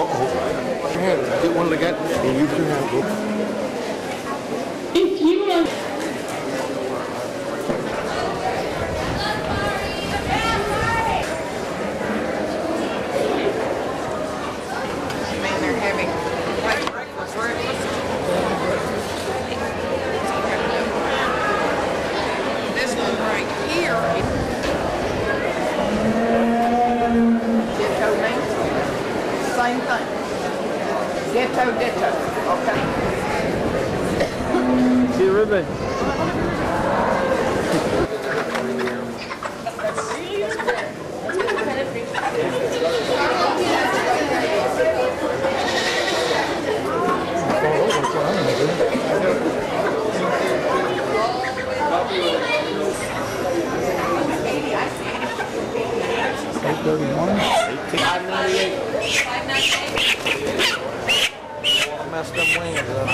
Uh-oh. Get one again, and you can have it. If you want. same thing. Ditto, ditto. Okay. See you, Ruben. Thirty-one. 598. 598? I messed them wings up.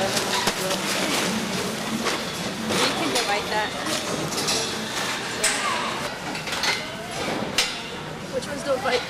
Thank 了解。